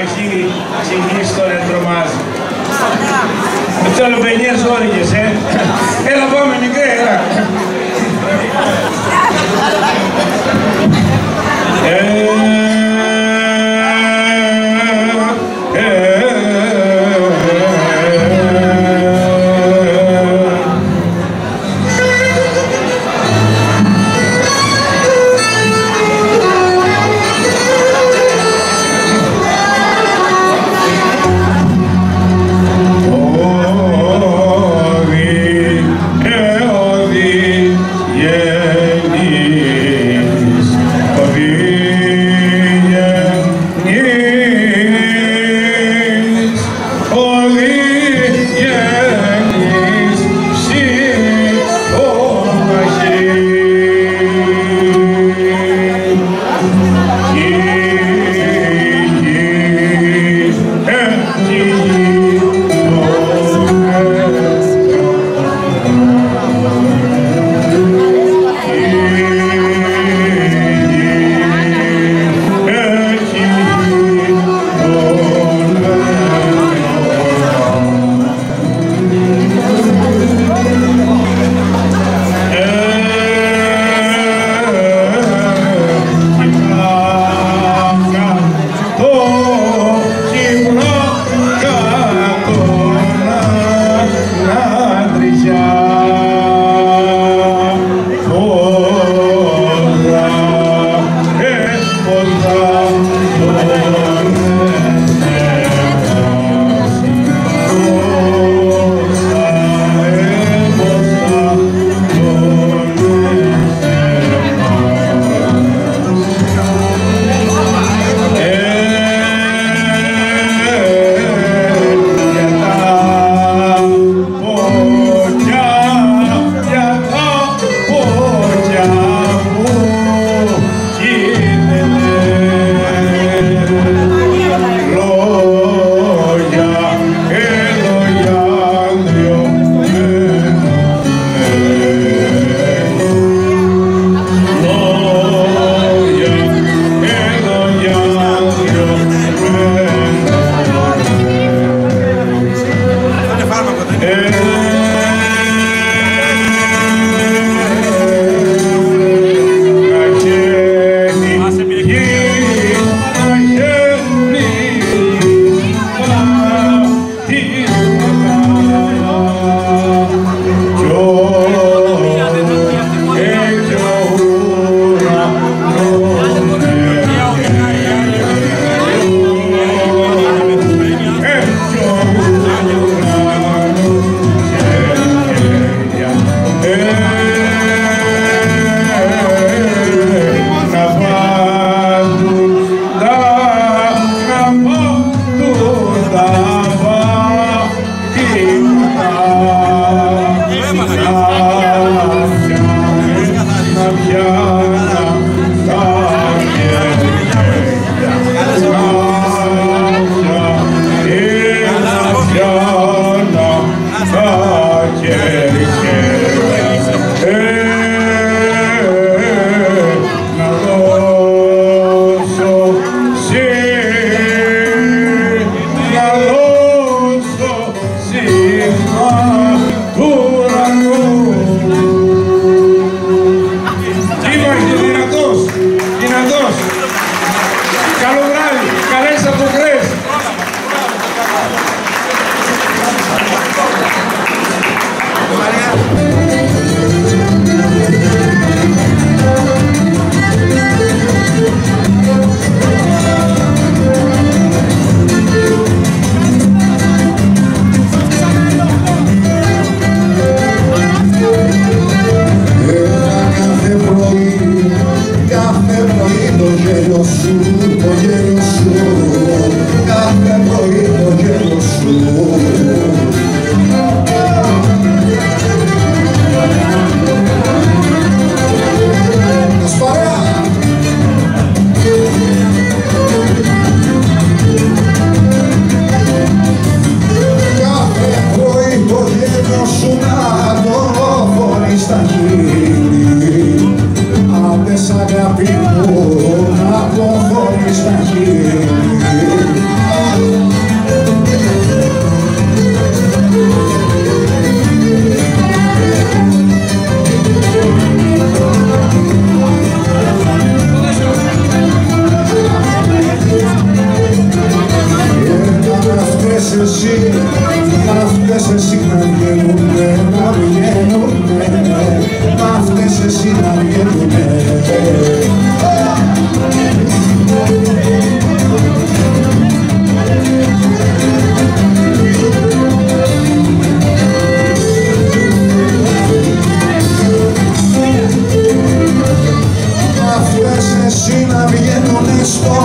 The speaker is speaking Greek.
μαζί ξεκινήσει το τρομάζει. Με τις αλοπενιές όριγες, ε. Έλα πάμε αγάπη μου να το χωρίς τα you start